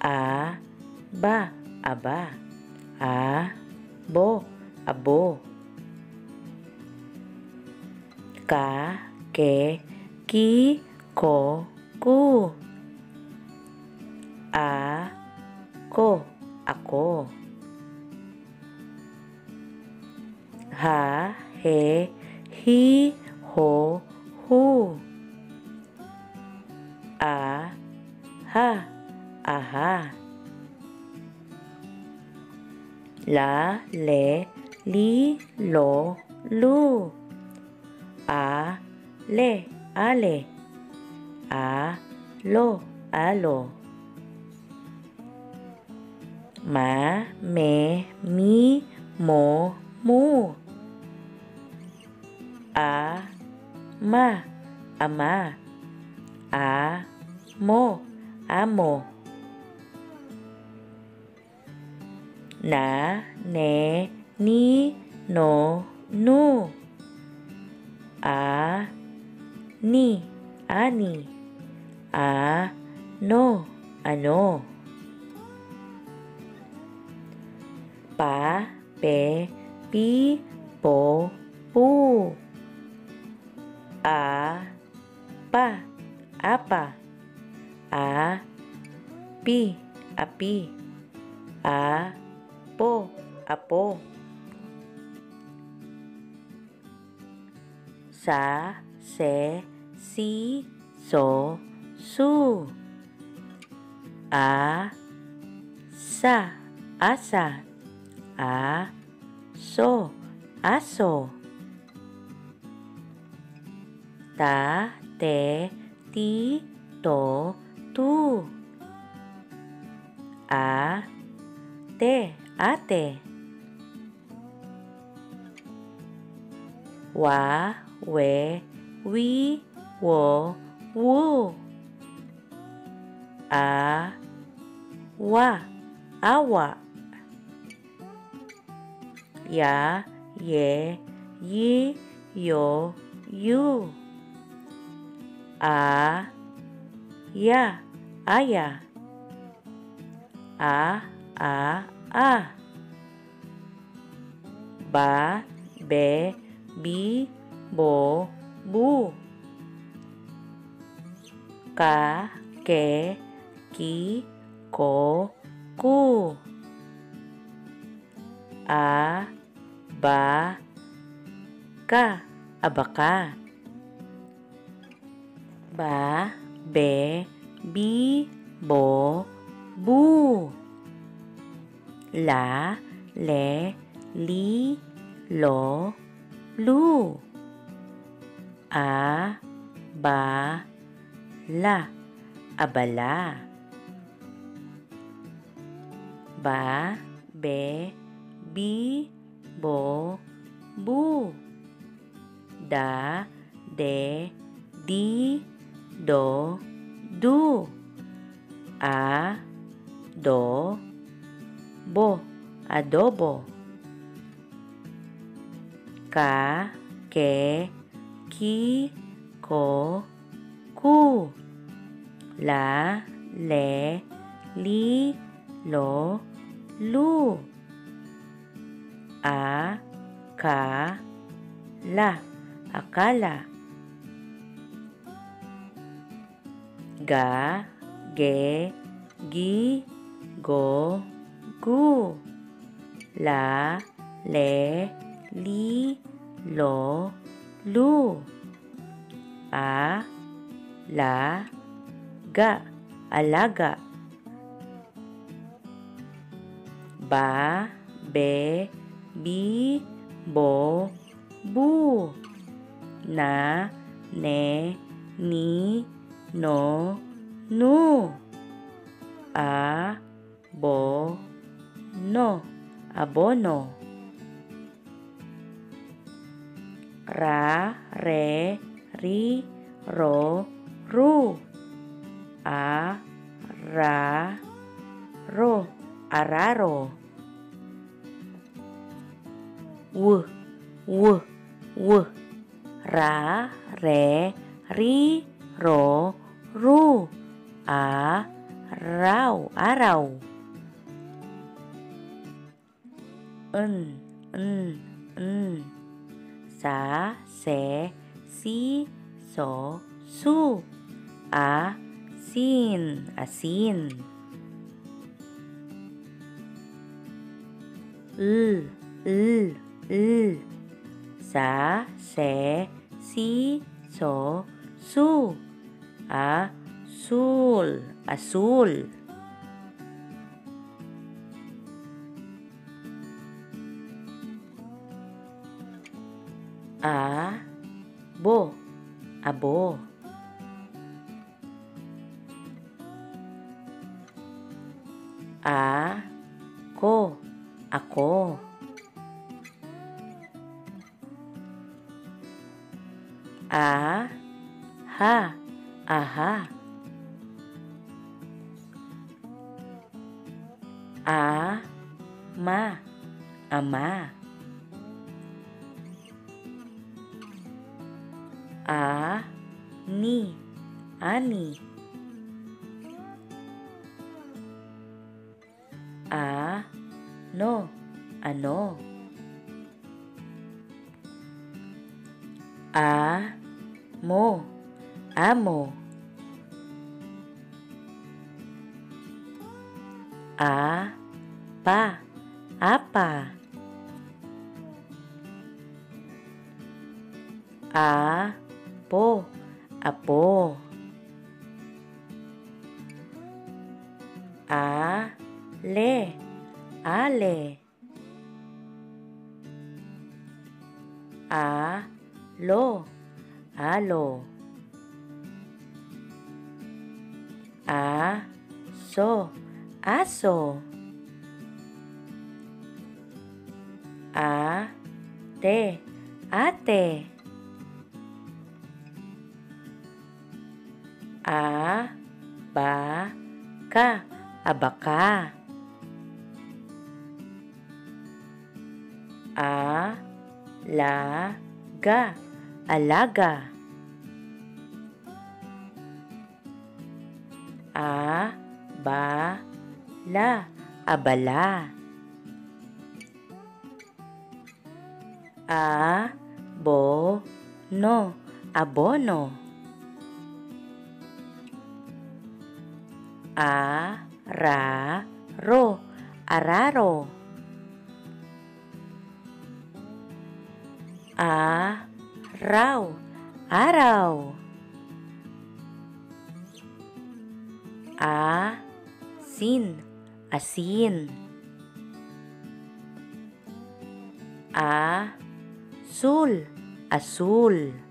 A, ba, aba. A, bo, abo. Ka, ke, ki, ko, ku. A, ko, ako. Ha, he, hi, ho, hu. A, ha, aha. La, le, li, lo, lu. A, le, ale. A, lo, alo. Ma, me, mi, mo, mu. A, ma, ama. A, mo, amo. Na, ne, ni, no, nu. A, ni, ani. A, no, ano. Pa, pe, pi, po, pu. A, pa, apa. A, pi, api. A, po, apo. Sa, se, si, so, su. A, sa, asa. A, so, aso. Ta, te, ti, to, tu. A, te, ate. Wa, we, wi, wo, wu. A, wa, awa. Ya, ye, yi, yo, yu. A, ya, aya. A, a, a. Ba, be, bi, bo, bu. Ka, ke, ki, ko, ku. A, ba, ka, abaka. Ba, be, bi, bo, bu. La, le, li, lo, lu. A, ba, la, abala. Ba, be, bi, bo, bu. Da, de, di, do, du. A, do, bo, adobo. Ka, ke, ki, ko, ku. La, le, li, lo, lu. A, ka, la, akala. Ga, ge, gi, go, gu. La, le, li, lo, lu. A, la, ga, alaga. Ba, be, bi, bo, bu. Na, ne, ni, no, nu. A, bo, no, abono. Ra, re, ri, ro, ru. A, ra, ro, araro. W, w, w. Ra, re, ri, ro, ru. A, raw, araw. Un, un, un. Sa, se, si, so, su. A, sin, asin. L, l, l. Sa, se, si, so, su. A, sul, azul. A, bo, abo. A, ko, ako. A, ha, aha. A, ma, ama. A, ni, ani. A, no, ano. A, mo, amo. A, pa, apa. A, po, apo. A, le, ale. A, lo, alo. A, so, aso. A, te, ate. A, ba, ka, abaka. A, la, ga, alaga. A, ba, la, abala. A, bo, no, abono. Araro. A, raw, araw. A, sin, asin. A, sul, azul.